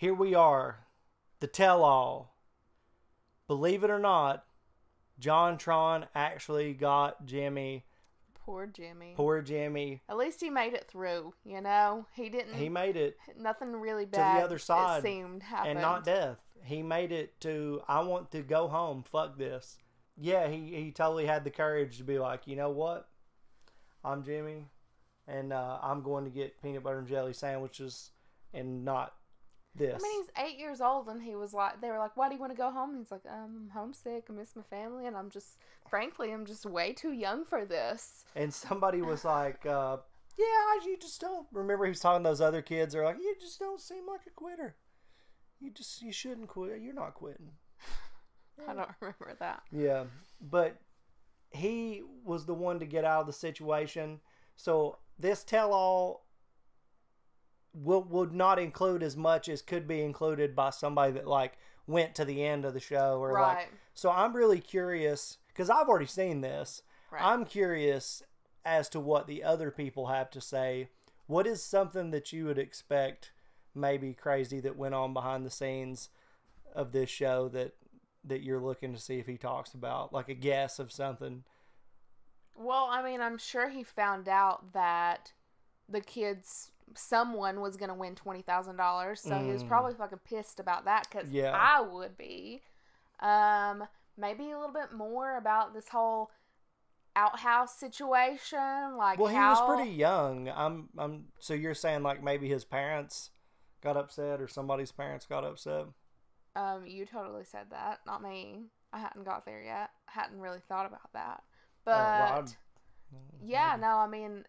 here we are, the tell all. Believe it or not, JonTron actually got Jimmy, Poor Jimmy. poor Jimmy. At least he made it through. You know, he didn't. He made it nothing really bad. To the other side It seemed happened. and not death. He made it to I want to go home. Fuck this. Yeah, he he totally had the courage to be like, you know what? I'm Jimmy, and uh, I'm going to get peanut butter and jelly sandwiches, and not this. I mean, he's eight years old, and he was like, they were like, "Why do you want to go home?" And he's like, "I'm homesick. I miss my family, and I'm just, frankly, I'm just way too young for this." and somebody was like, uh, "Yeah, you just don't." Remember, he was talking to those other kids. They're like, "You just don't seem like a quitter. You just you shouldn't quit. You're not quitting." I don't remember that. Yeah, but he was the one to get out of the situation. So this tell-all will would not include as much as could be included by somebody that like went to the end of the show or like. So I'm really curious because I've already seen this. Right. I'm curious as to what the other people have to say. What is something that you would expect maybe crazy that went on behind the scenes of this show that that you're looking to see if he talks about like a guess of something Well, I mean, I'm sure he found out that the kids, someone was going to win twenty thousand dollars, so he was Mm. probably fucking pissed about that because Yeah. I would be. Um, maybe a little bit more about this whole outhouse situation, like well he was pretty young i'm i'm so you're saying like maybe his parents got upset or somebody's parents got upset Um, you totally said that, not me. I hadn't got there yet. I hadn't really thought about that, but. Oh, well, Yeah, no, I mean,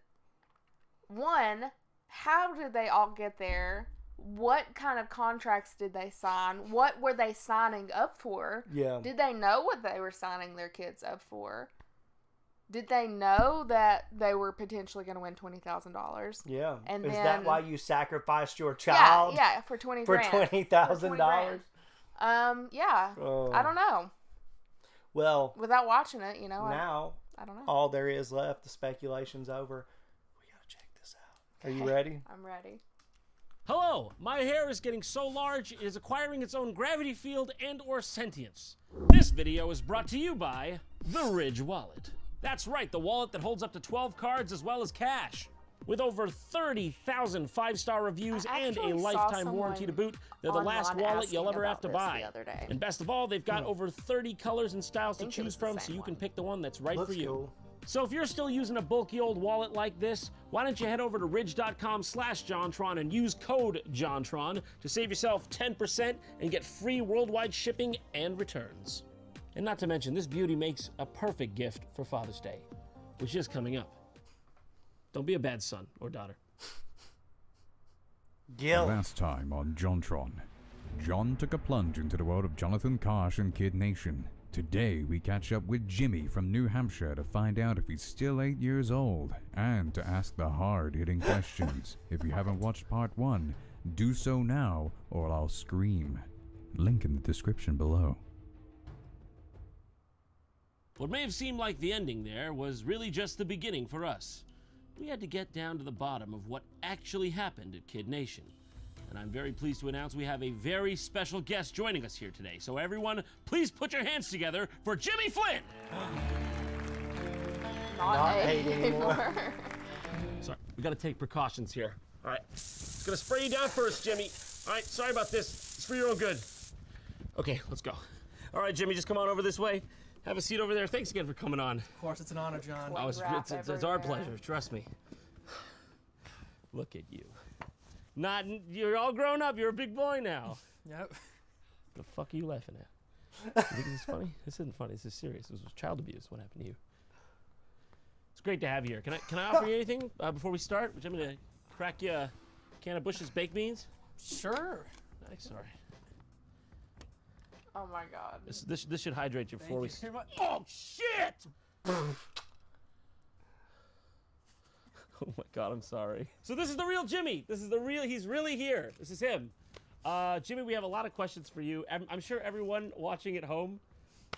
one, how did they all get there? What kind of contracts did they sign? What were they signing up for? yeah Did they know what they were signing their kids up for? Did they know that they were potentially going to win twenty thousand dollars? yeah and is that why you sacrificed your child yeah, yeah for twenty for grand. twenty thousand dollars Um, yeah, oh. I don't know. well Without watching it, you know, I, now I don't know. all there is left the speculation's over we gotta check this out are you ready I'm ready. Hello, my hair is getting so large it is acquiring its own gravity field and or sentience. This video is brought to you by the Ridge Wallet. That's right, the wallet that holds up to 12 cards as well as cash. With over 30,000 five-star reviews and a lifetime warranty to boot, they're the last wallet you'll ever have to buy. the other day. And best of all, they've got hmm. over 30 colors and styles to choose from so same you can pick the one that's right Looks for you. cool. So if you're still using a bulky old wallet like this, why don't you head over to ridge.com slash JonTron and use code JonTron to save yourself 10% and get free worldwide shipping and returns. And not to mention, this beauty makes a perfect gift for Father's Day, which is coming up. Don't be a bad son or daughter. Gil Last time on JonTron, Jon took a plunge into the world of Jonathan Karsh and Kid Nation. Today, we catch up with Jimmy from New Hampshire to find out if he's still 8 years old and to ask the hard hitting questions. If you haven't watched part 1, do so now or I'll scream. Link in the description below. What may have seemed like the ending there was really just the beginning for us. We had to get down to the bottom of what actually happened at Kid Nation. And I'm very pleased to announce we have a very special guest joining us here today. So, everyone, please put your hands together for Jimmy Flynn! Not, Not eight eight anymore. Sorry, we gotta take precautions here. All right, just gonna spray you down first, Jimmy. All right, sorry about this. It's for your own good. Okay, let's go. All right, Jimmy, just come on over this way. Have a seat over there. Thanks again for coming on. Of course, it's an honor, Jon. Oh, it's, it's, it's, it's our pleasure. Trust me. Look at you. Not you're all grown up. You're a big boy now. Yep. The fuck are you laughing at? You think this is funny? This isn't funny. This is serious. This was child abuse. What happened to you? It's great to have you here. Can I can I offer you anything uh, before we start? Which I'm gonna crack you a can of Bush's baked beans? Sure. Nice. Sorry. Oh my god. This this this should hydrate you Thank before we. you s- very. Oh shit! oh my god, I'm sorry. So this is the real Jimmy. This is the real. He's really here. This is him. Uh, Jimmy, we have a lot of questions for you. I'm, I'm sure everyone watching at home,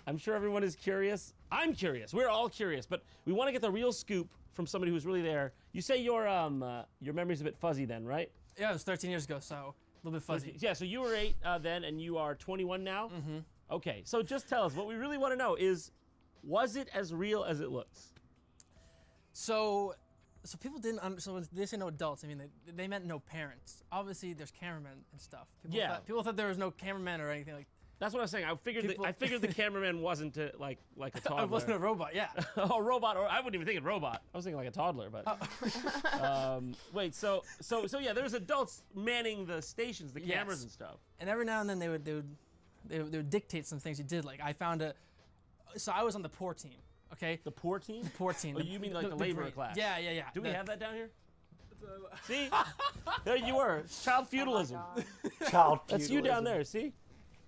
I'm sure everyone is curious. I'm curious. We're all curious, but we want to get the real scoop from somebody who's really there. You say your um uh, your memory's a bit fuzzy, then, right? Yeah, it was 13 years ago, so A little bit fuzzy. Yeah, so you were eight uh, then, and you are 21 now. Mm-hmm. Okay, so just tell us what we really want to know is, was it as real as it looks? So, so people didn't. Un- so when they say no adults, I mean they, they meant no parents. Obviously, there's cameramen and stuff. People Yeah. Thought, people thought there was no cameraman or anything like. That's what I was saying. I figured People- the, I figured the cameraman wasn't a, like like a toddler. I wasn't a robot. Yeah. a robot, or I wouldn't even think of robot. I was thinking like a toddler, but. Oh. um, wait, so so so yeah, there's adults manning the stations, the cameras Yes. and stuff. and every now and then they would they would they would, they would dictate some things you did. Like I found a. So I was on the poor team. Okay. The poor team. The Poor team. Oh, you mean like the laborer grade- class? Yeah, yeah, yeah. Do we have that down here? See, there you were. Child feudalism. Oh my God. Child That's you down there. See,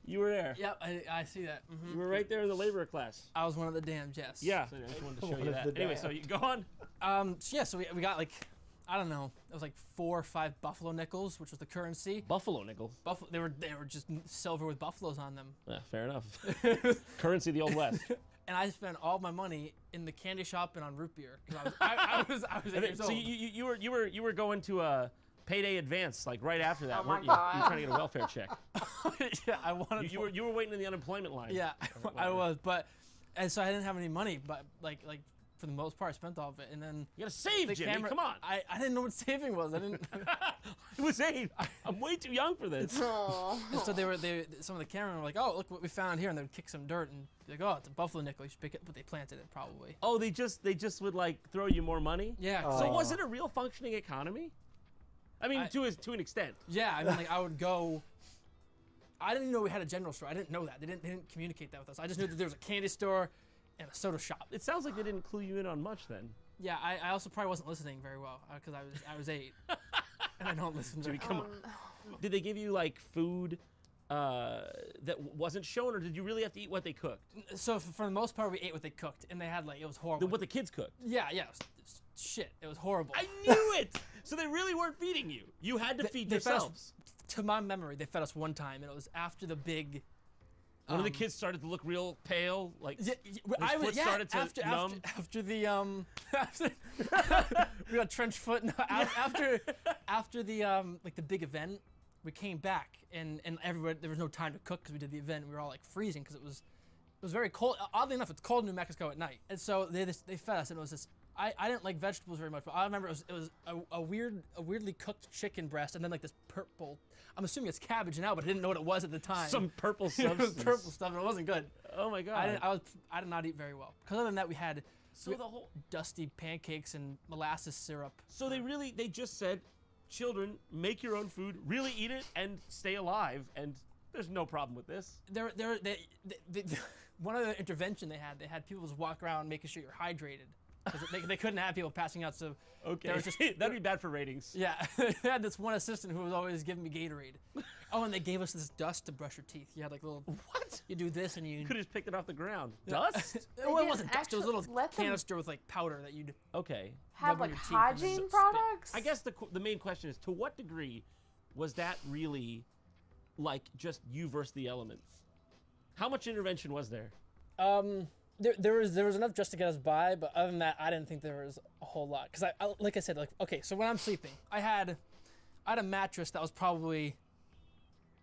you were there. Yep, I, I see that. hmm You were right there in the labor class. I was one of the damned. Yes. Yeah. So I just wanted to show One you that. Anyway, damned. so you go on. Um. So yeah. So we, we got like, I don't know. It was like four or five buffalo nickels, which was the currency. Buffalo nickel. Buffalo. They were they were just silver with buffaloes on them. Yeah, fair enough. Currency of the old west. And I spent all my money in the candy shop and on root beer because I was I, I was I was eight And then- years so old. you, you, you were you were you were going to a payday advance like right after that, Oh weren't you? You were trying to get a welfare check. yeah, I wanted. You, you were you were waiting in the unemployment line. yeah, or I was, but and so I didn't have any money, but like like for the most part, I spent all of it, and then You gotta save, the Jimmy. camera. Come on. I, I didn't know what saving was. I didn't. it was eight. I'm way too young for this. Aw. and so they were they some of the cameramen were like, oh look what we found here, and they would kick some dirt and be like, oh it's a buffalo nickel, you should pick it, but they planted it probably. Oh, they just they just would like throw you more money. Yeah. Oh. So so was it a real functioning economy? I mean, I- to a, to an extent. Yeah, I mean, like I would go. I didn't know we had a general store. I didn't know that. They didn't, they didn't communicate that with us. I just knew that there was a candy store and a soda shop. It sounds like they didn't clue you in on much then. Yeah, I, I also probably wasn't listening very well because I was I was eight, and I don't listen to. very. Come Oh, on. Did they give you like food uh, that wasn't shown, or did you really have to eat what they cooked? So f- for the most part, we ate what they cooked, and they had like it was The, horrible. what the kids cooked? yeah, yeah, it was, it was shit. It was horrible. I knew it. So they really weren't feeding you. You had to They- feed they fed us- yourselves. to my memory, they fed us one time, and it was after the big. One of the um, kids started to look real pale, like Yeah, I was yeah, started to after, numb. after after the um after we got trench foot no, after after the um like the big event we came back and and everybody there was no time to cook because we did the event we were all like freezing because it was it was very cold oddly enough it's cold in New Mexico at night and so they this, they fed us and it was this I, I didn't like vegetables very much but I remember it was it was a, a weird a weirdly cooked chicken breast and then like this purple I'm assuming it's cabbage now but I didn't know what it was at the time some purple it was substance. purple stuff and it wasn't good Oh my god! I, didn't, I was I did not eat very well. Because other than that, we had so we- the whole dusty pancakes and molasses syrup. so they really they just said, children, make your own food, really eat it, and stay alive. And there's no problem with this. There, there, they, they, they, one other intervention they had, they had people just walk around making sure you're hydrated. 'Cause they, they couldn't have people passing out, so Okay, There was just- that'd be bad for ratings. yeah, they had this one assistant who was always giving me Gatorade. Oh, and they gave us this dust to brush your teeth. You had like little, What? you do this and you. You could have just picked it off the ground. Dust? well, it wasn't dust. It was a little let canister with like powder that you'd. Okay. Have like your teeth hygiene spit. products. I guess the the main question is to what degree was that really like just you versus the elements? How much intervention was there? Um, there, there was there was enough just to get us by, but other than that, I didn't think there was a whole lot. Cause I, I like I said, like okay, so when I'm sleeping, I had, I had a mattress that was probably,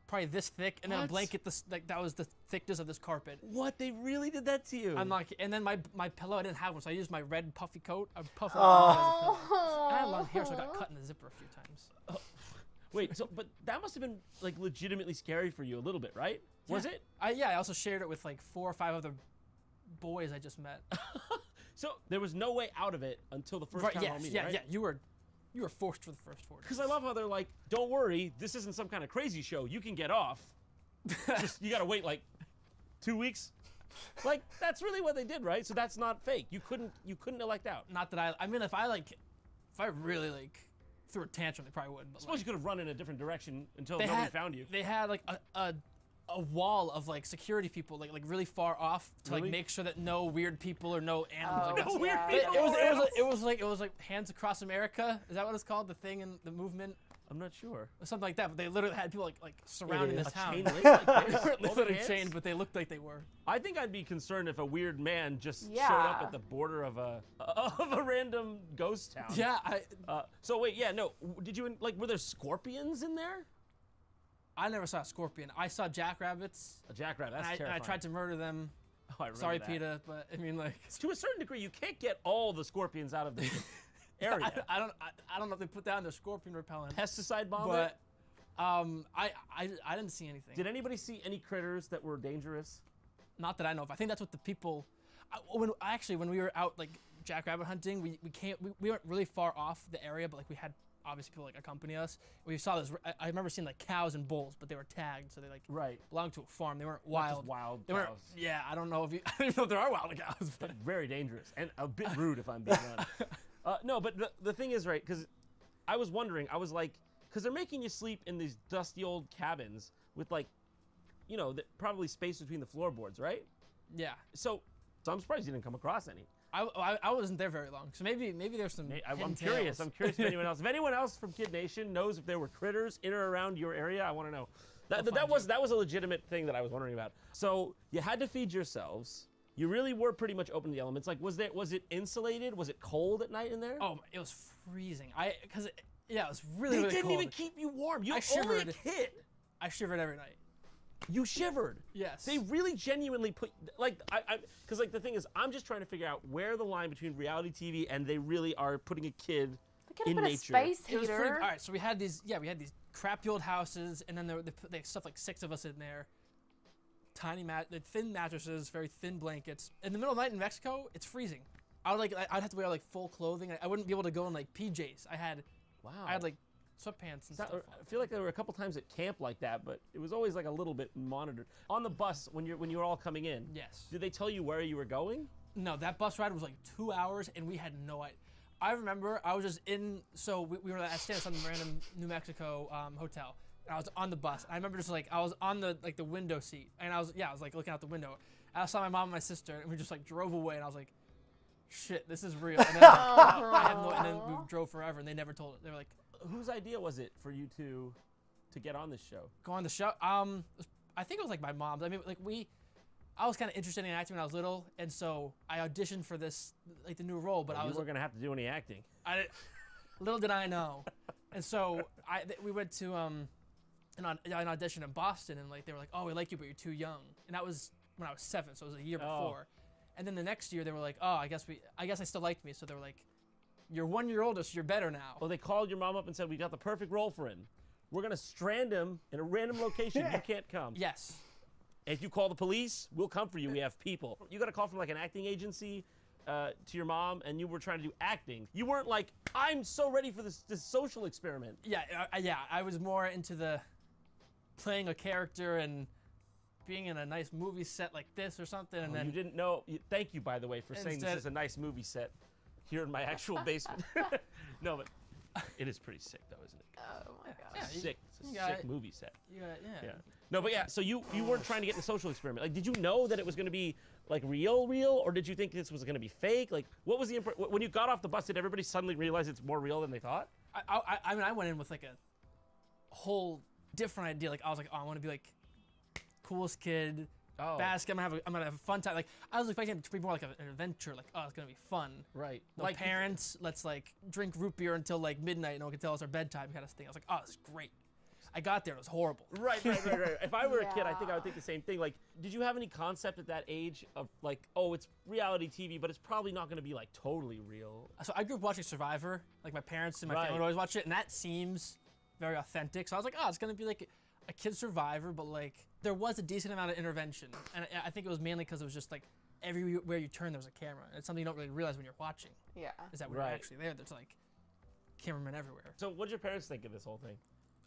probably this thick, and then a blanket this like that was the thickness of this carpet. What they really did that to you? I'm like, and then my my pillow I didn't have one, so I used my red puffy coat. I puffy. Oh. And I had long hair, so I got cut in the zipper a few times. Oh. Wait, so but that must have been like legitimately scary for you a little bit, right? Was it? I yeah, I also shared it with like four or five other boys I just met. So there was no way out of it until the first right? town Yeah, hall meeting, yeah, right? yeah. You were, you were forced for the first four. Because I love how they're like, "Don't worry, this isn't some kind of crazy show. You can get off. Just you gotta wait like two weeks." Like that's really what they did, right? So that's not fake. You couldn't you couldn't elect out. not that I. I mean, if I like, if I really like threw a tantrum, they probably would. But Suppose like, you could have run in a different direction until they nobody had, found you. They had like a, a a wall of like security people, like like really far off to Really? like make sure that no weird people or no animals. Oh, like, No weird yeah. It, people. it was it was like, it was like it was like Hands Across America. Is that what it's called? The thing in the movement, I'm not sure. or something like that. But they literally had people like like surrounding is. this A town. chain link like they this? were Holding literally hands? chained, but they looked like they were. I think I'd be concerned if a weird man just showed up Yeah. at the border of a of a random ghost town. Yeah, I Uh, so wait, yeah, no. w- Did you like? Were there scorpions in there? I never saw a scorpion. I saw jackrabbits. A jackrabbit. And That's I, and I tried to murder them. Oh, Sorry, that. PETA, but I mean, like, To a certain degree, you can't get all the scorpions out of the area. I, I don't, I, I don't know if they put down their scorpion repellent, Pesticide bomb. but um, I, I, I didn't see anything. Did anybody see any critters that were dangerous? Not that I know of. I think that's what the people. I, when actually when we were out like jackrabbit hunting, we we can't we, we weren't really far off the area, but like we had obviously people like accompany us. We saw this. I, I remember seeing like cows and bulls, but they were tagged, so they like Right. belonged to a farm. They weren't wild. just wild They weren't. cows. Yeah, I don't know if you. I don't even know if there are wild cows. But Very dangerous and a bit rude, if I'm being honest. Uh, no, but the, the thing is, right? Because I was wondering, I was like, because they're making you sleep in these dusty old cabins with like, you know, the, probably space between the floorboards, right? yeah, So, so I'm surprised you didn't come across any. I, I, I wasn't there very long, so maybe maybe there's some. I, I'm curious. I'm curious if anyone else, if anyone else from Kid Nation knows if there were critters in or around your area, I want to know. That, that, find was that was a legitimate thing that I was wondering about. So you had to feed yourselves. You really were pretty much open to the elements. Like, was there was it insulated? Was it cold at night in there? Oh, it was freezing. I because yeah, it was really they really didn't cold. even keep you warm. You I only a shivered. kid. I shivered every night. You shivered. Yes. They really genuinely put like I because like the thing is I'm just trying to figure out where the line between reality TV and they really are putting a kid in have put a nature. space It was pretty, all right, so we had these, yeah, we had these crappy old houses, and then there, they put they stuff like six of us in there. Tiny mat, like, thin mattresses, very thin blankets. In the middle of the night in Mexico, it's freezing. I would like, I- I'd have to wear like full clothing. I, I wouldn't be able to go in like PJs. I had, Wow. I had like sweatpants and That- stuff. I feel like there were a couple times at camp like that, but it was always like a little bit monitored. On the bus when you're when you were all coming in, Yes. did they tell you where you were going? No, that bus ride was like two hours, and we had no idea. I remember I was just in, so we, we were at staying at some random New Mexico um, hotel. And I was on the bus. I remember just like I was on the like the window seat, and I was yeah, I was like looking out the window. And I saw my mom and my sister, and we just like drove away, and I was like, "Shit, this is real." And then, I have no, and then we drove forever, and they never told it. They were like, Whose idea was it for you to to get on this show? "Go on the show." Um, I think it was like my mom's. I mean, like we. I was kind of interested in acting when I was little, and so I auditioned for this, like the new role. But I you was weren't gonna have to do any acting. I little did I know. And so I th- we went to um an, an audition in Boston, and like they were like, "Oh, we like you, but you're too young." And that was when I was seven, so it was a year Oh. before. And then the next year, they were like, "Oh, I guess we, I guess I still liked me." So they were like, "You're one year older, so you're better now." Well, they called your mom up and said, "We got the perfect role for him. We're gonna strand him in a random location. you can't come. yes. If you call the police, we'll come for you. We have people. You got a call from like an acting agency uh, to your mom, and you were trying to do acting. You weren't like, I'm so ready for this, this social experiment. Yeah, I, I- yeah. I was more into the playing a character and being in a nice movie set like this or something, and Oh, then you didn't know. Thank you, by the way, for saying this is a nice movie set here in my actual basement. no, but it is pretty sick, though, isn't it? Oh my gosh. Yeah, sick. It's a you got sick it. movie set. you got, yeah. Yeah. No, but yeah. So you you weren't trying to get in the social experiment. Like, did you know that it was going to be like real, real, or did you think this was going to be fake? Like, what was the impre- when you got off the bus? Did everybody suddenly realize it's more real than they thought? I, I, I mean, I went in with like a whole different idea. Like I was like, oh, I want to be like coolest kid. Oh. Basket. I'm gonna have a, I'm gonna have a fun time. Like I was expecting it to be more like a, an adventure. Like oh, it's gonna be fun. Right. No parents. Let's like drink root beer until like midnight. and No one can tell us our bedtime kind of thing. I was like, oh, is great. I got there. It was horrible. Right, right, right, right. If I were a kid, I think I would think the same thing. Like, did you have any concept at that age of like, oh, it's reality TV, but it's probably not going to be like totally real? So I grew up watching Survivor. Like my parents and my Right. family would always watch it, and that seems very authentic. So I was like, oh, it's gonna be like a kid Survivor, but like there was a decent amount of intervention, and I- I think it was mainly because it was just like everywhere you turn there was a camera. It's something you don't really realize when you're watching. Yeah. Is that when Right. you're actually there? There's like cameramen everywhere. So, what did your parents think of this whole thing?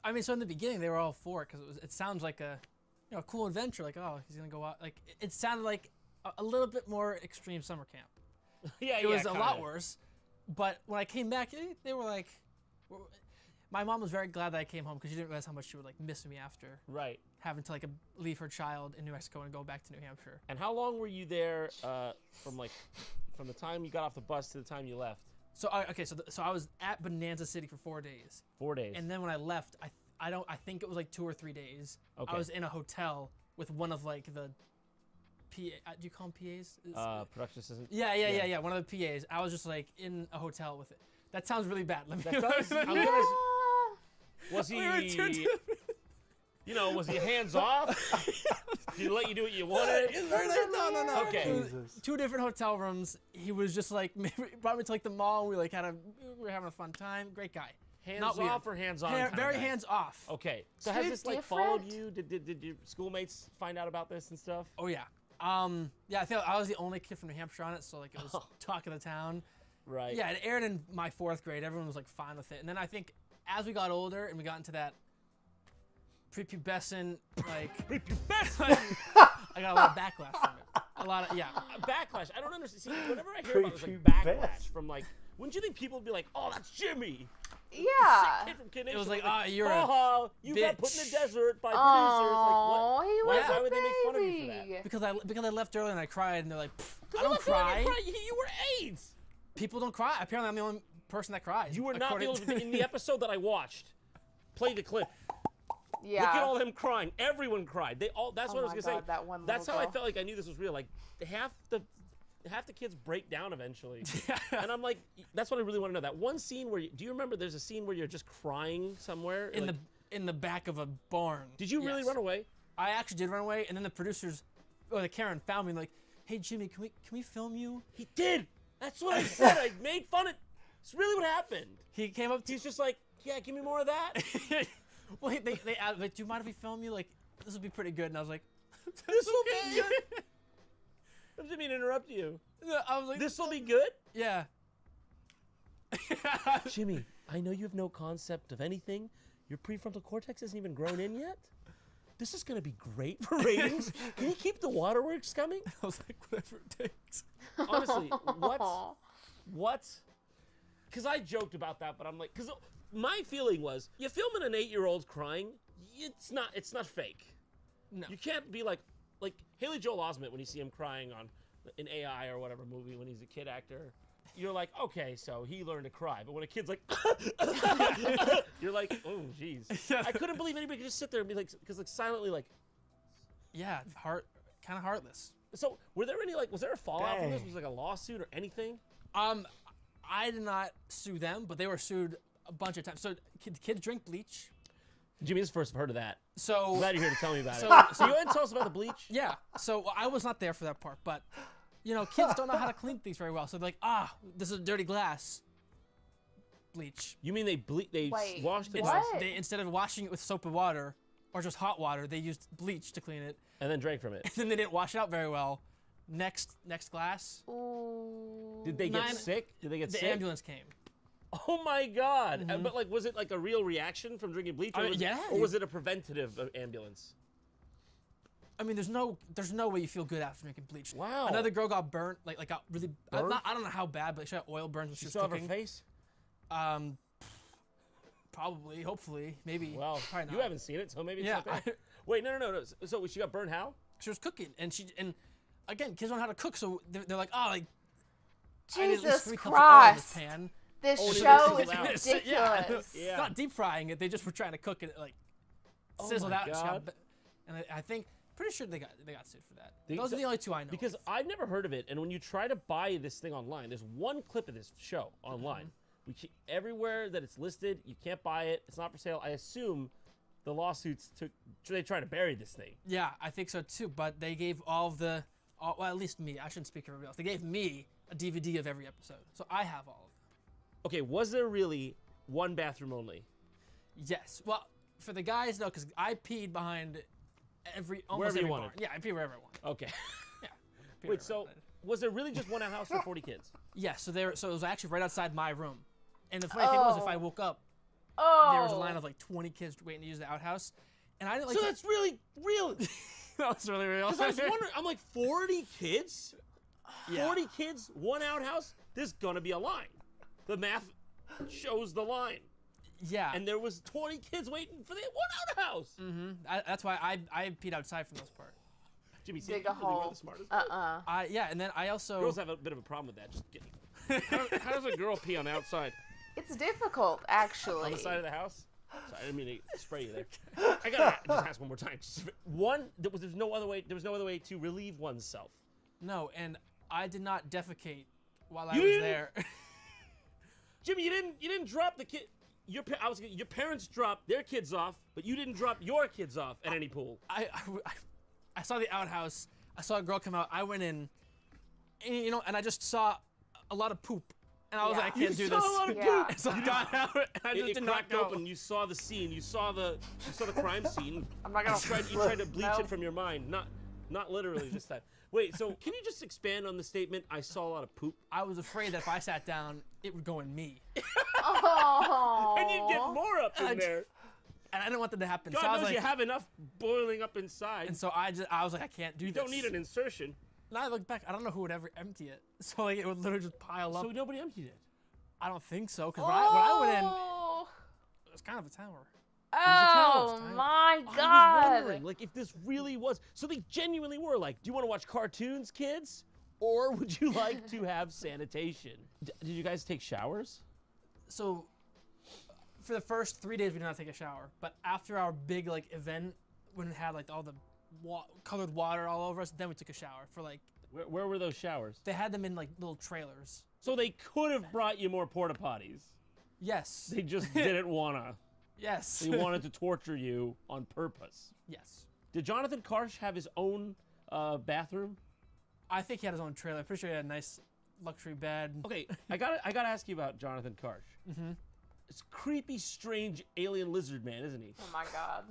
I mean, so in the beginning they were all for it because it was. It sounds like a, you know, a cool adventure. Like oh, he's gonna go out. Like it, it sounded like a, a little bit more extreme summer camp. yeah, it was a lot worse. But when I came back, eh, they were like, w- my mom was very glad that I came home because she didn't realize how much she would like miss me after Right. having to like leave her child in New Mexico and go back to New Hampshire. And how long were you there uh, from like from the time you got off the bus to the time you left? So I, okay, so the, so I was at Bonanza City for four days, Four days. and then when I left, I I don't I think it was like two or three days. Okay. I was in a hotel with one of like the PA. uh, Do you call them PAs? Uh, production assistant. yeah, yeah, yeah. yeah, yeah. One of the PAs. I was just like in a hotel with it. That sounds really bad. Let me. That does- I'm gonna- Was We were too he? different. You know, was he hands off? Did he let you do what you wanted? no, no, no. Okay. Jesus. Two different hotel rooms. He was just like maybe brought me to like the mall. We like had a we were having a fun time. Great guy. Hands Not weird. off or hands on? Ha- very hands off. Okay. So has Too this like followed you? Did, did did your schoolmates find out about this and stuff? Oh yeah. Um. Yeah. I think I was the only kid from New Hampshire on it, so like it was Oh. talk of the town. Right. Yeah, it aired in my fourth grade. Everyone was like fine with it. And then I think as we got older and we got into that prepubescent, like I got a lot of backlash from it. A lot of yeah. backlash. I don't understand. See, whenever I hear about this like backlash from like, wouldn't you think people would be like, "Oh, that's Jimmy, Yeah. kid from Kid It was Nation," like, "Ah, you're a oh, you got put in the desert by Oh, producers." he Why- was why a would they make fun of you for that? Because I because I left early and I cried and they're like, I don't what the fuck? cry. You, cry- you you were AIDS. People don't cry. Apparently, I'm the only person that cries. You were not the only to- in the episode that I watched. Play the clip. Yeah. Look at all them crying. Everyone cried. They all. That's Oh what I was gonna God, say. that one That's little how I felt like I knew this was real. Like half the half the kids break down eventually, and I'm like, that's what I really want to know. That one scene where you, do you remember? There's a scene where you're just crying somewhere in Like, the in the back of a barn. Did you really run away? I actually did run away, and then the producers, or the Karen, found me like, "Hey Jimmy, can we can we film you?" He did. That's what I said. I made fun of. It's really what happened. He came up to He's just like, yeah, give me more of that. well, he- they they asked, like, "Do you mind if we film you? Like, this will be pretty good." And I was like, this will be good. I didn't mean to interrupt you. I was like, This will be good. yeah." Jimmy, I know you have no concept of anything. Your prefrontal cortex isn't even grown in yet. This is going to be great for ratings. Can you keep the waterworks coming? I was like, "Whatever it takes." Honestly, what? What? Because I joked about that, but I'm like, because my feeling was, you're filming an eight-year-old crying, it's not, it's not fake. No. You can't be like, like Haley Joel Osment when you see him crying on an AI or whatever movie when he's a kid actor. You're like, okay, so he learned to cry. But when a kid's like, you're like, oh, jeez. I couldn't believe anybody could just sit there and be like, because like silently like, Yeah, heart, kind of heartless. so were there any like, was there a fallout from this? Was there, like a lawsuit or anything? Um, I did not sue them, but they were sued a bunch of times. So kid, kids drink bleach. Jimmy, this is the first I've heard of that. So I'm glad you're here to tell me about So- it. So you go ahead and tell us about the bleach. Yeah. So I was not there for that part, but you know, kids don't know how to clean things very well. So they're like, ah, this is a dirty glass. Bleach. You mean they ble- they Wait, washed the It's- glass What? They instead of washing it with soap and water or just hot water, they used bleach to clean it. and then drank from it? And then they didn't wash it out very well. Next next glass, Ooh. Did they get Nine- sick? Did they get the sick? ambulance came. Oh my god! Uh, But like, was it like a real reaction from drinking bleach, or, I mean, was, yeah. or was it a preventative uh, ambulance? I mean, there's no there's no way you feel good after drinking bleach. Wow. Another girl got burnt, like like got really. I, Burnt? not, I don't know how bad, but she had oil burns when she You was still have her cooking. face? Um, probably, hopefully, maybe. Well, probably you haven't seen it, so maybe it's Yeah, not there. Wait, no, no, no, no. So- So she got burned how? She was cooking, and she and again, kids don't know how to cook, so they're, they're like, oh, like I need at least Jesus three cups of oil in this Christ. pan. This Oh, show it is is loud. Yeah. ridiculous. Yeah. It's not deep frying it; they just were trying to cook it like Oh sizzled my out. and God. And I, I think pretty sure they got they got sued for that. They- Those are the only two I know. Because of. I've never heard of it, and when you try to buy this thing online, there's one clip of this show online. Mm-hmm. We ke everywhere that it's listed, you can't buy it. It's not for sale. I assume the lawsuits took. They try to bury this thing. yeah, I think so too. But they gave all of the, all, well, at least me. I shouldn't speak for everybody else. They gave me a DVD of every episode, so I have all of them. Okay, was there really one bathroom only? Yes. Well, for the guys, no, because I peed behind every almost Wherever you every wanted. barn. Yeah, I peed wherever I wanted. Okay. Yeah. Wait, wherever so was there really just one house for 40 kids? Yeah, so there, so it was actually right outside my room. And the funny thing was, if Oh. I woke up, Oh. there was a line of oh. like 20 kids waiting to use the outhouse, and I didn't like. so to- that's really real. that was really real. Because I was wondering, I'm like, 40 kids? Yeah. 40 kids, one outhouse? There's gonna be a line. The math shows the line. Yeah, And there was 20 kids waiting for the one outhouse. Mm-hmm. I, that's why I I peed outside for the most part. Jimmy, see, Dig you a were hole. the smartest. Uh-uh. I yeah, and then I also Girls have a bit of a problem with that. Just kidding. how, how does a girl pee on the outside? It's difficult, actually. On the side of the house? Sorry, I didn't mean to spray you there. I gotta just ask one more time. One, there was, there's no other way. There was no other way to relieve oneself. no, and I did not defecate while I was didn't? there. Jimmy, you didn't. You didn't drop the kid. your I was your parents dropped their kids off, but you didn't drop your kids off at any pool. I, I, I saw the outhouse. I saw a girl come out. I went in, and, you know, and I just saw a lot of poop, and I was Yeah. like, I can't You do saw this. a lot of Yeah. so I got out, and I It, just it did not cracked go. open. You saw the scene. You saw the you saw the crime scene. I'm not gonna. tried, you tried to bleach Nope. it from your mind, not not literally this time. Wait, so can you just expand on the statement? I saw a lot of poop, I was afraid that if I sat down, it would go in me, Oh. and you'd get more up I in there. and I didn't want that to happen. God so I knows was like, you have enough boiling up inside. and so I just, I was like, I can't do you this. You don't need an insertion, Now I look back, I don't know who would ever empty it. So like, it would literally just pile up. so nobody emptied it. I don't think so, because when, I, when I went in, Oh. it was kind of a tower. Oh tiny. my I was god. wondering, like, if this really was. So they genuinely were like, do you want to watch cartoons, kids? Or would you like to have sanitation? D- did you guys take showers? so for the first three days we did not take a shower but after our big like event when it had like all the wa- colored water all over us then we took a shower for like Where, where were those showers? they had them in like little trailers So they could have brought you more porta potties. yes They just didn't wanna. yes They wanted to torture you on purpose. yes Did Jonathan Karsh have his own uh, bathroom? i think he had his own trailer i'm pretty sure he had a nice luxury bed Okay, I got to I got to ask you about Jonathan Karsh. Mm-hmm. It's creepy, strange alien lizard man, isn't he? Oh my god.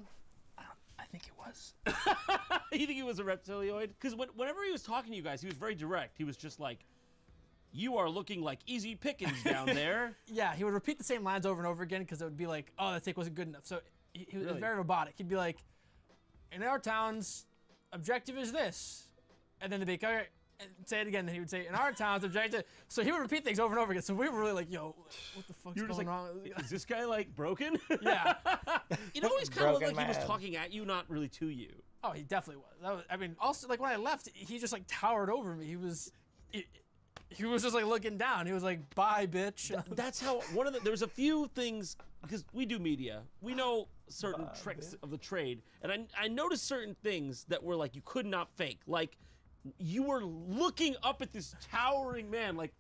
I think it was you think he was a reptilioid? Because when, whenever he was talking to you guys, he was very direct. He was just like, "You are looking like easy pickings down there." yeah he would repeat the same lines over and over again because it would be like oh that take wasn't good enough so he, he was Really? very robotic he'd be like in our town's objective is this and then they'd be like all right and say it again then he would say in our town's objective so he would repeat things over and over again so we were really like yo what the fuck's You going like, on "Is this guy like broken?" yeah it always kind of looked like Broken he was talking at you, not really to you. oh he definitely was. That was i mean also like when i left he just like towered over me he was he, he was just like looking down he was like bye bitch That's how one of the there was a few things because we do media. We know certain tricks of the trade, and I I noticed certain things that were like you could not fake. Like you were looking up at this towering man, like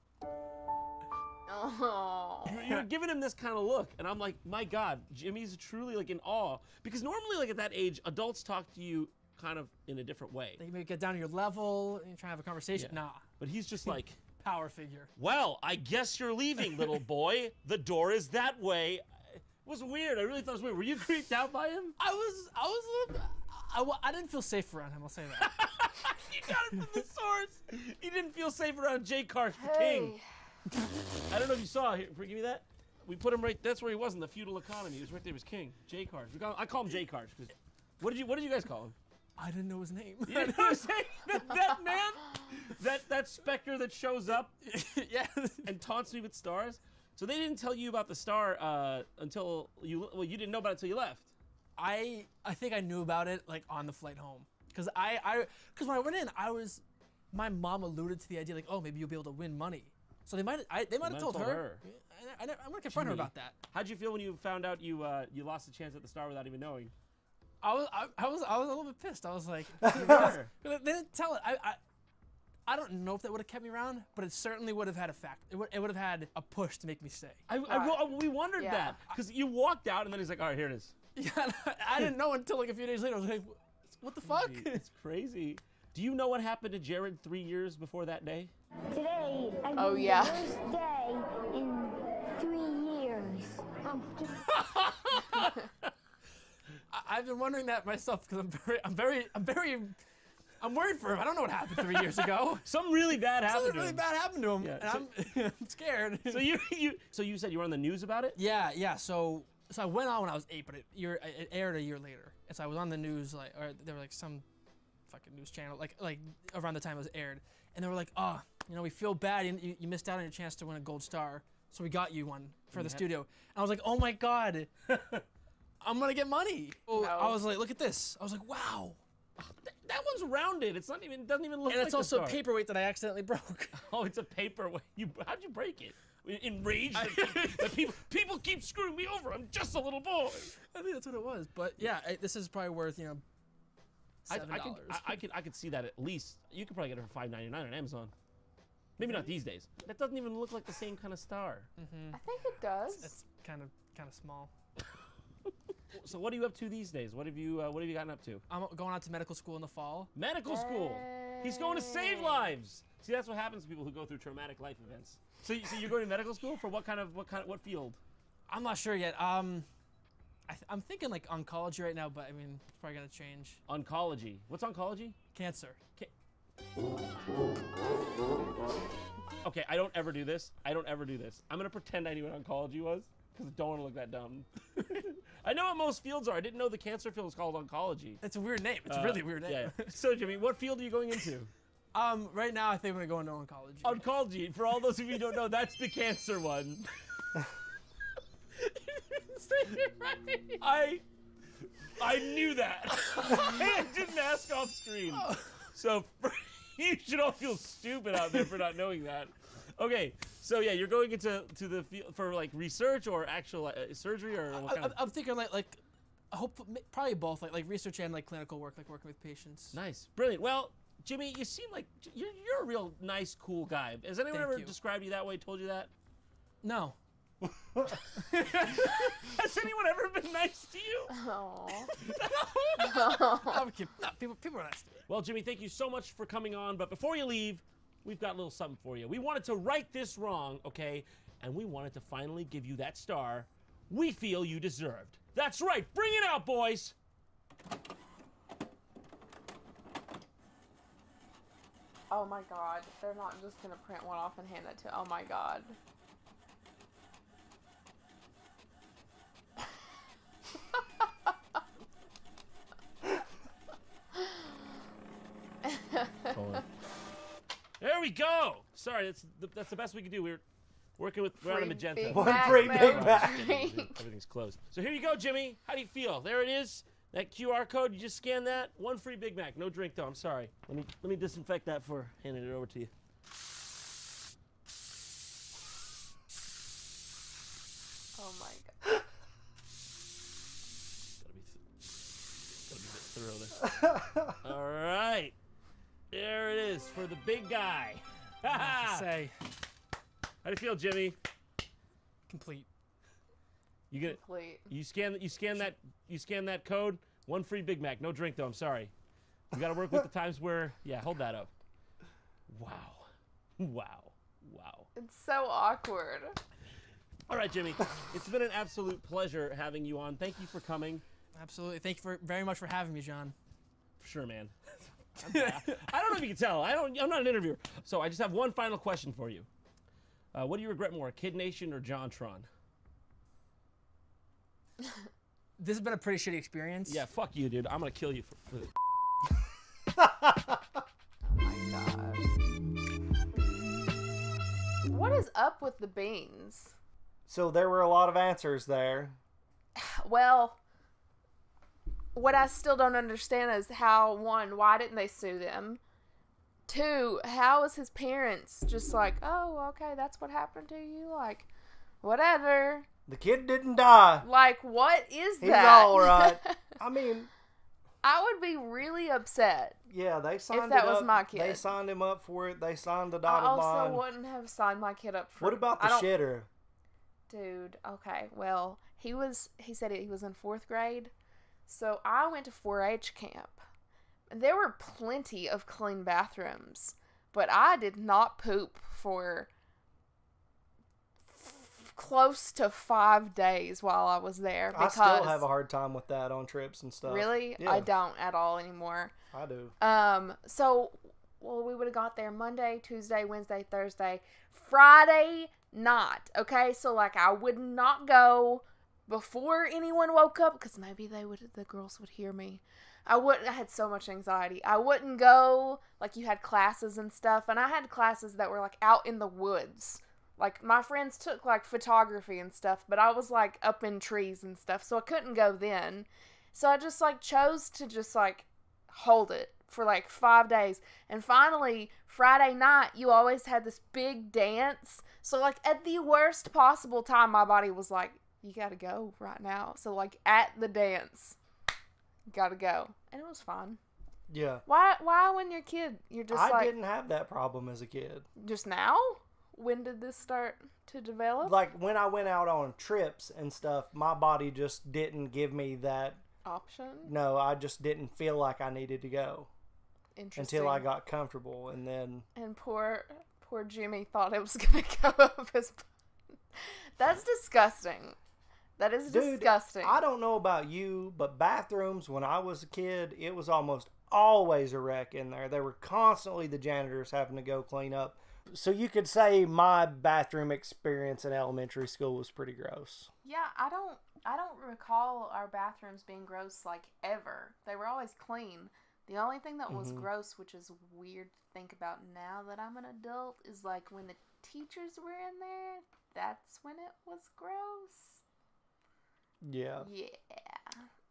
Oh. you were giving him this kind of look, and I'm like, my God, Jimmy's truly like in awe because normally like at that age, adults talk to you kind of in a different way, They maybe get down to your level and try to have a conversation. Yeah. Nah, but he's just like. power figure. Well, I guess you're leaving, little boy. The door is that way. It was weird. I really thought it was weird. Were you creeped out by him? I was, I was, a little, I, wa- I didn't feel safe around him. I'll say that. you got it from the source. He didn't feel safe around Jay Karsh, the king. I don't know if you saw. Here, give me that. We put him right. That's where he was in the feudal economy. He was right there. He was king. Jay Karsh. We call, I call him Jay Karsh because. What did you What did you guys call him? I didn't know his name. You didn't know what I'm saying? that, that man, that that specter that shows up yeah. and taunts me with stars. So they didn't tell you about the star uh, until you. Well, you didn't know about it until you left. I, I think I knew about it like on the flight home, cause I, I, cause when I went in, I was, my mom alluded to the idea like, oh, maybe you'll be able to win money. So they might, I, they might have might told her. her. I, I, I'm gonna confront her about that. How'd you feel when you found out you uh, you lost a chance at the star without even knowing? I was, I, I was, I was a little bit pissed. I was like, Sure. they didn't tell it. I, I, I don't know if that would have kept me around, but it certainly would have had a fact. It would, it would have had a push to make me stay. I, I, wo- we wondered Yeah. that because you walked out and then he's like, "All right, here it is." Yeah, I didn't know until like a few days later. I was like, what the fuck? It's crazy. Do you know what happened to Jared three years before that day? Today, I Oh, yeah. the worst day in three years. I'm just I, I've been wondering that myself because I'm very, I'm very, I'm very, I'm worried for him. I don't know what happened three years ago. Something really bad happened Something to really him. bad happened to him, Yeah, and so- I'm, I'm scared. So you you so you said you were on the news about it? yeah, yeah. So, so I went on when I was eight, but it, it aired a year later, and so I was on the news, like, or there were like some fucking news channel, like, like around the time it was aired, and they were like, oh, you know, we feel bad, you, you, you missed out on your chance to win a gold star, so we got you one for the studio. And I was like, oh my god. I'm gonna get money. Oh, No. I was like, look at this. I was like, wow. Ah, th- that one's rounded. It's not even it doesn't even look And like it's also a star. paperweight that I accidentally broke. Oh, it's a paper. You how'd you break it? In rage that, that people people keep screwing me over. I'm just a little boy. I think that's what it was. But yeah, I, this is probably worth you know I, seven I could dollars. I, I could I could see that at least. You could probably get it for five ninety nine on Amazon. Maybe not these days. That doesn't even look like the same kind of star. I think it does. It's kind of kind of small. So what are you up to these days? What have you uh, What have you gotten up to? I'm going out to medical school in the fall. Medical school. He's going to save lives. See, that's what happens to people who go through traumatic life events. So, you, so you're going to medical school for what kind of what kind of what field? I'm not sure yet. Um, I th- I'm thinking like oncology right now, but I mean, it's probably gonna change. Oncology. What's oncology? Cancer. Okay, I don't ever do this. I don't ever do this. I'm gonna pretend I knew what oncology was because I don't want to look that dumb. I know what most fields are. I didn't know the cancer field was called oncology. It's a weird name. It's Uh, a really weird name. Yeah. So Jimmy, what field are you going into? Um, right now I think I'm gonna go into oncology. Oncology. For all those of you who don't know, that's the cancer one. I I knew that. I didn't ask off screen. So you should all feel stupid out there for not knowing that. Okay, so yeah, you're going into to the field for like research or actual uh, surgery or what kind of? I'm thinking like like, I hope probably both like like research and like clinical work, like working with patients. Nice, brilliant. Well, Jimmy, you seem like you're you're a real nice, cool guy. Has anyone Thank ever you. described you that way? Told you that? No. Has anyone ever been nice to you? Aw. I'm. No, people people are nice. to me. Well, Jimmy, thank you so much for coming on. But before you leave, we've got a little something for you. We wanted to right this wrong, okay? And we wanted to finally give you that star we feel you deserved. That's right. Bring it out, boys. Oh my god. They're not just gonna print one off and hand it to. Oh my god. There we go. Sorry, that's the, that's the best we could do. We're working with we're on a magenta. One free milk Big Mac. Everything's closed. So here you go, Jimmy. How do you feel? There it is. That QR code. You just scan that. One free Big Mac. No drink though. I'm sorry. Let me let me disinfect that for handing it over to you. Oh my god. Gotta be, gotta be a bit thorough there. All right. There it is for the big guy. How Say How do you feel, Jimmy? complete. You get Complete. you scan you scan that you scan that code. One free Big Mac. No drink though. I'm sorry. We got to work with the times where yeah. Hold that up. Wow. Wow. Wow. It's so awkward. All right, Jimmy. It's been an absolute pleasure having you on. Thank you for coming. Absolutely. Thank you for very much for having me, Jon. For sure, man. I don't know if you can tell. I don't. I'm not an interviewer. So I just have one final question for you. Uh, what do you regret more, Kid Nation or JonTron? This has been a pretty shitty experience. Yeah, fuck you, dude. I'm gonna kill you for, for this. Oh my god. What is up with the beans? So there were a lot of answers there. Well, what I still don't understand is how one, why didn't they sue them? Two, how is his parents just like, oh, okay, that's what happened to you? Like, whatever. The kid didn't die. Like, what is He's that? all right. I mean, I would be really upset. yeah, they signed If that was up. my They signed him up for it. They signed the dotted line. I also line. wouldn't have signed my kid up for What about the shitter? Dude, okay. Well, he was he said he was in 4th grade. So I went to 4-H camp. There were plenty of clean bathrooms, but I did not poop for close to 5 days while I was there I because still have a hard time with that on trips and stuff. Really? Yeah, I don't at all anymore. I do. Um, so well, we would have got there Monday, Tuesday, Wednesday, Thursday, Friday not. Okay, so like I would not go before anyone woke up because maybe they would the girls would hear me. I would I had so much anxiety. I wouldn't go like you had classes and stuff and I had classes that were like out in the woods. Like my friends took like photography and stuff, but I was like up in trees and stuff, so I couldn't go then. So I just like chose to just like hold it for like five days. And finally, Friday night, you always had this big dance. So, like, at the worst possible time, my body was like, you gotta go right now. So, like, at the dance, gotta go. And it was fun. Yeah. Why, why when you're a kid, you're just I like, didn't have that problem as a kid. just now? When did this start to develop? Like when I went out on trips and stuff, my body just didn't give me that. Option. No, I just didn't feel like I needed to go Interesting. until I got comfortable, and then And poor poor Jimmy thought it was gonna go up his. butt. That's disgusting. That is Dude, disgusting. I don't know about you, but bathrooms when I was a kid, it was almost always a wreck in there. They were constantly the janitors having to go clean up. So you could say my bathroom experience in elementary school was pretty gross. Yeah, I don't I don't recall our bathrooms being gross like ever. They were always clean. The only thing that was Mhm. gross, which is weird to think about now that I'm an adult, is like when the teachers were in there, that's when it was gross. Yeah. Yeah.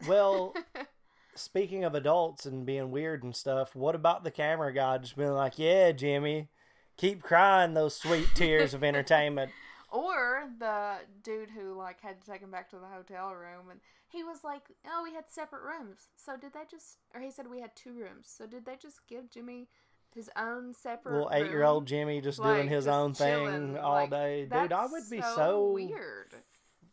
Well, speaking of adults and being weird and stuff, what about the camera guy just being like, "Yeah, Jimmy, keep crying those sweet tears of entertainment." Or the dude who like had to take him back to the hotel room and he was like, "Oh, we had separate rooms." So did they just or he said we had two rooms. So did they just give Jimmy his own separate Little eight-year-old? Jimmy just Like, doing his just own chilling, thing all like, day, dude. I would be so, so weird.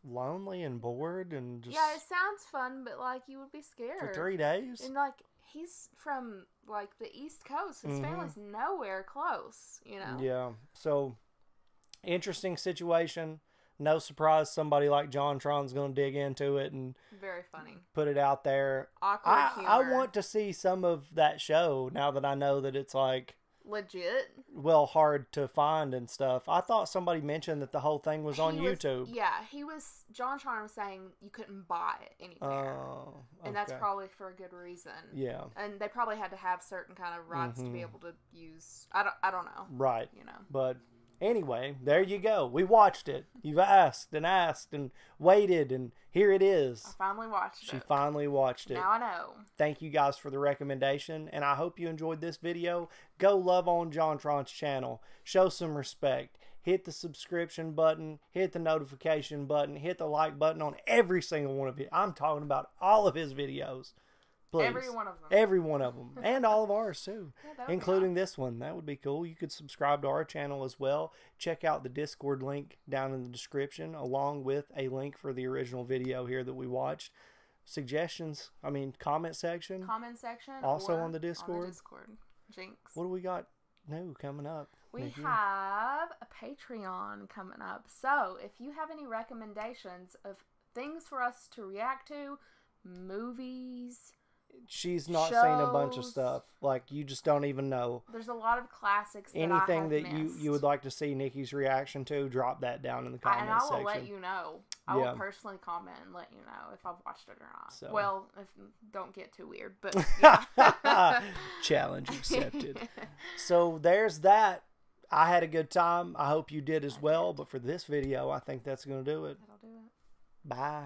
lonely and bored and just Yeah, it sounds fun, but like you would be scared for three days. And like he's from like the East Coast. His Mhm. family's nowhere close. You know. Yeah. So interesting situation. No surprise somebody like JonTron's going to dig into it and Very funny. put it out there. Awkward I, humor. I want to see some of that show now that I know that it's like legit. well hard to find and stuff. I thought somebody mentioned that the whole thing was on He was- YouTube. Yeah, he was. JonTron was saying you couldn't buy it anywhere, Oh, and that's probably for a good reason. yeah, And they probably had to have certain kind of rights to be Mhm. able to use. I don't. I don't know. right. You know. But anyway, there you go. We watched it. You've asked and asked and waited, and here it is. I finally watched She it. She finally watched it. Now I know. Thank you guys for the recommendation, and I hope you enjoyed this video. Go love on JonTron's channel. Show some respect. Hit the subscription button, hit the notification button, hit the like button on every single one of it. I'm talking about all of his videos. Please. Every one of them. Every one of them. And all of ours too. Yeah, including this one. That would be cool. You could subscribe to our channel as well. Check out the Discord link down in the description, along with a link for the original video here that we watched. Suggestions, I mean, comment section. Comment section. Also on the Discord? Discord. Jinx. What do we got new coming up? We Nikki? have a Patreon coming up. So if you have any recommendations of things for us to react to, movies, She's not seen a bunch of stuff. Like, you just don't even know. there's a lot of classics. That I Anything that you, missed. you would like to see Nikki's reaction to, drop that down in the I- comment and I will section. let you know. I Yeah. will personally comment and let you know if I've watched it or not. So- Well, if don't get too weird, but yeah. Challenge accepted. So there's that. I had a good time. I hope you did as well. But for this video, I think that's going to do it. That'll do it. Bye.